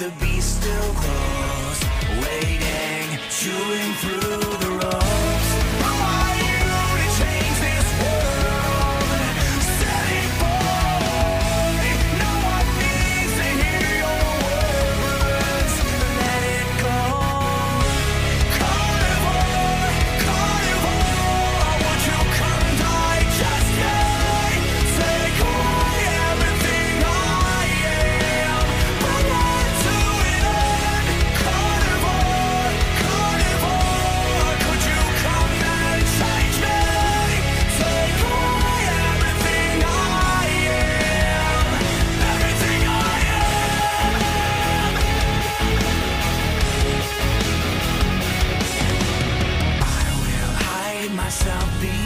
The beast still calls, waiting, chewing through. myself be